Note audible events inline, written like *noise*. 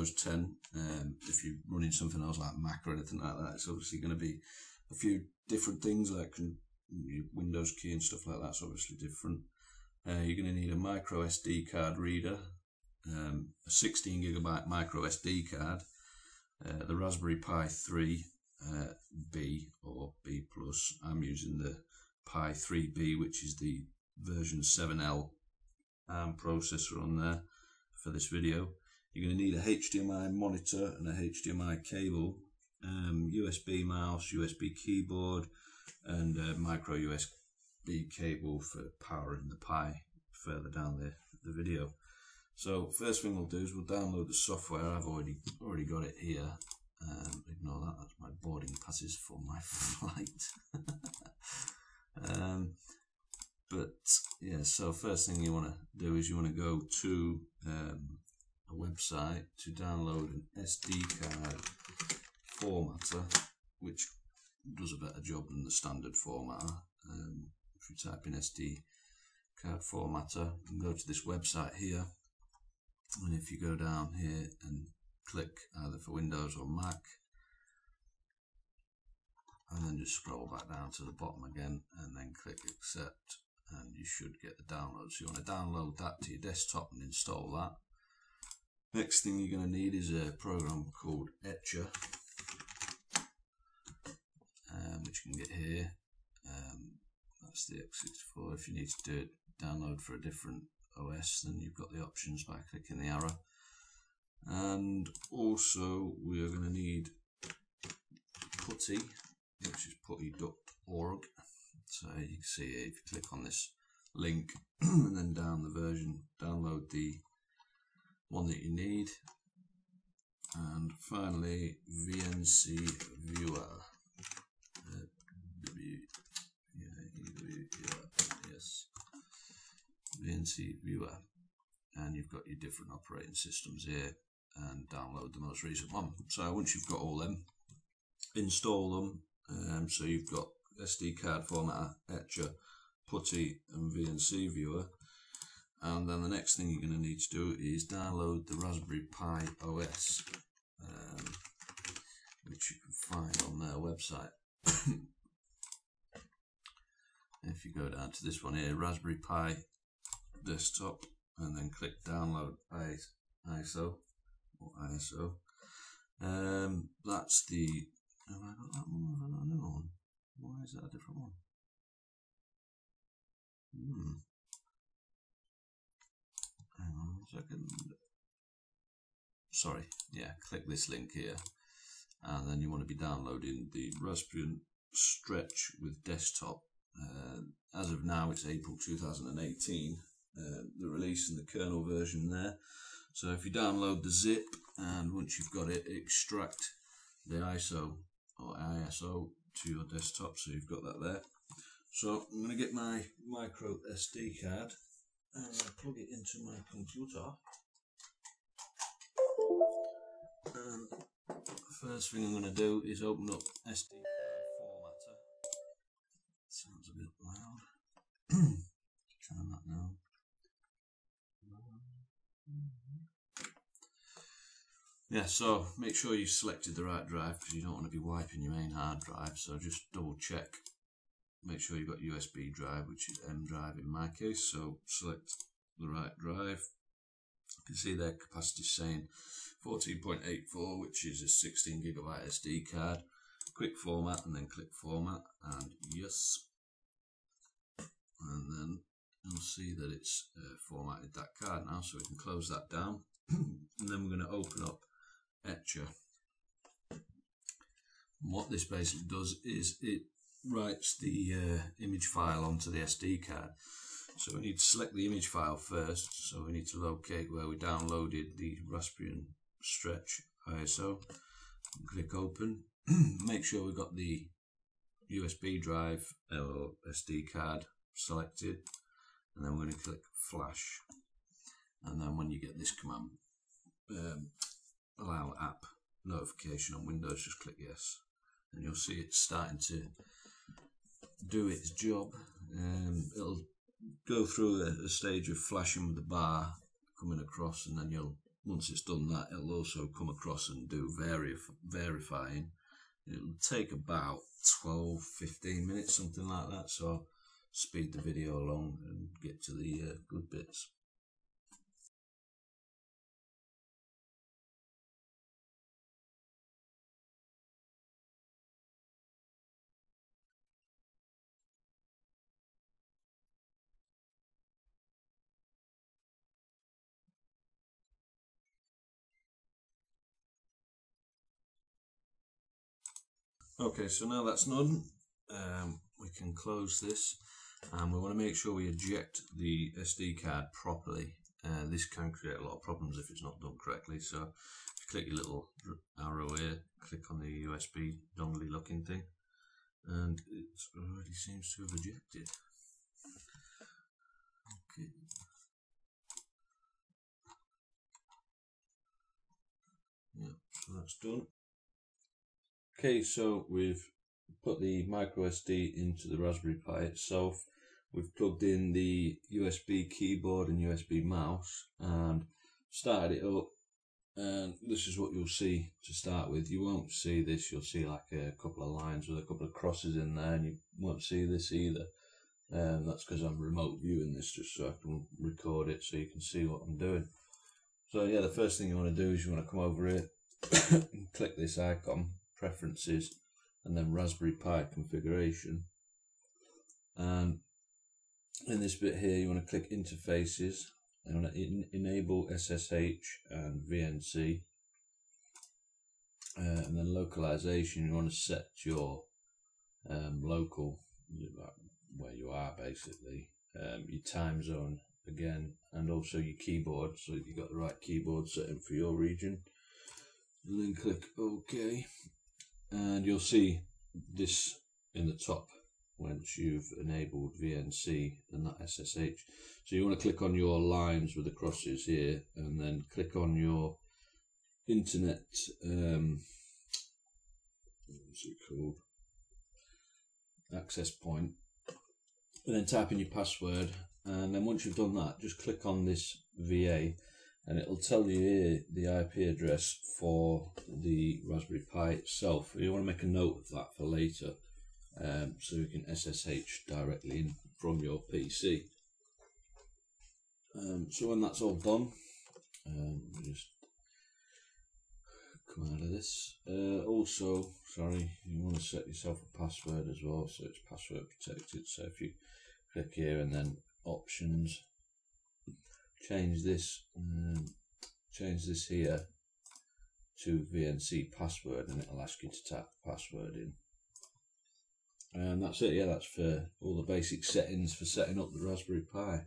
Windows 10. Um, if you're running something else like Mac or anything like that, it's obviously going to be a few different things like Windows key and stuff like that's obviously different. Uh, you're going to need a micro SD card reader, um, a 16 gigabyte micro SD card, uh, the Raspberry Pi 3 uh, B or B plus. I'm using the Pi 3B, which is the version 7L ARM processor on there for this video. You're going to need a HDMI monitor and a HDMI cable, um, USB mouse, USB keyboard, and a micro USB cable for powering the Pi further down the, the video. So first thing we'll do is we'll download the software. I've already already got it here. Um, ignore that, that's my boarding passes for my *laughs* flight. um, but yeah, so first thing you want to do is you want to go to um, a website to download an SD card formatter, which does a better job than the standard formatter. Um, if you type in SD card formatter, can go to this website here, and if you go down here and click either for Windows or Mac, and then just scroll back down to the bottom again, and then click accept, and you should get the download. So you want to download that to your desktop and install that. Next thing you're going to need is a program called Etcher, um, which you can get here. Um, that's the x64. If you need to do it, download for a different OS, then you've got the options by clicking the arrow. And also, we are going to need PuTTY, which is putty.org. So you can see if you click on this link *clears throat* and then down the version, download the one that you need. And finally, VNC Viewer. Yes, VNC Viewer. And you've got your different operating systems here and download the most recent one. So once you've got all them, install them. Um, so you've got SD card formatter, Etcher, PuTTY and VNC Viewer. And then the next thing you're going to need to do is download the Raspberry Pi OS, um, which you can find on their website. *coughs* if you go down to this one here, Raspberry Pi desktop, and then click download ISO or ISO. Um, that's the. Have I got that one? Got another one? Why is that a different one? Hmm. Hang on a second. Sorry, yeah, click this link here. And then you want to be downloading the Raspbian Stretch with desktop. Uh, as of now, it's April 2018. Uh, the release and the kernel version there. So if you download the zip and once you've got it, extract the ISO or ISO to your desktop. So you've got that there. So I'm going to get my micro SD card and I plug it into my computer. And first thing I'm going to do is open up SD formatter. Sounds a bit loud. *clears throat* Turn that down. Yeah, so make sure you've selected the right drive because you don't want to be wiping your main hard drive. So just double check. Make sure you've got USB drive, which is M drive in my case. So select the right drive. You can see their capacity saying 14.84, which is a 16 gigabyte SD card. Quick format and then click format and yes. And then you'll see that it's uh, formatted that card now, so we can close that down. *clears throat* and then we're going to open up Etcher. And what this basically does is it writes the uh, image file onto the SD card. So we need to select the image file first. So we need to locate where we downloaded the Raspbian Stretch ISO. Click open. *clears throat* Make sure we've got the USB drive or SD card selected. And then we're going to click flash. And then when you get this command, um, allow app notification on Windows, just click yes. And you'll see it's starting to do its job. Um, it'll go through a, a, stage of flashing with the bar coming across, and then you'll once it's done that, it'll also come across and do verif- verifying. It'll take about 12, 15 minutes, something like that. So speed the video along and get to the uh, good bits. Okay, so now that's done, um, we can close this and we want to make sure we eject the SD card properly. Uh, this can create a lot of problems if it's not done correctly. So if you click your little arrow here, click on the USB dongle looking thing and it already seems to have ejected. Okay. Yeah, so that's done. Okay, so we've put the micro SD into the Raspberry Pi itself. We've plugged in the USB keyboard and USB mouse and started it up. And this is what you'll see to start with. You won't see this, you'll see like a couple of lines with a couple of crosses in there, and you won't see this either. And that's because I'm remote viewing this just so I can record it so you can see what I'm doing. So, yeah, the first thing you want to do is you want to come over here and *coughs* click this icon preferences and then Raspberry Pi configuration. And in this bit here you want to click interfaces and want to en enable SSH and VNC uh, and then localization you want to set your um, local where you are basically um, your time zone again and also your keyboard. So you've got the right keyboard setting for your region and then click OK and you'll see this in the top once you've enabled VNC and that SSH. So you want to click on your lines with the crosses here and then click on your internet, um, what's it called, access point. And then type in your password. And then once you've done that just click on this VA and it'll tell you here the IP address for the Raspberry Pi itself. You want to make a note of that for later um, so you can SSH directly in from your PC. Um, so when that's all done, um, just come out of this. Uh, also, sorry, you want to set yourself a password as well, so it's password protected. So if you click here and then options, change this um, change this here to VNC password and it'll ask you to type the password in. And that's it yeah that's for all the basic settings for setting up the Raspberry Pi.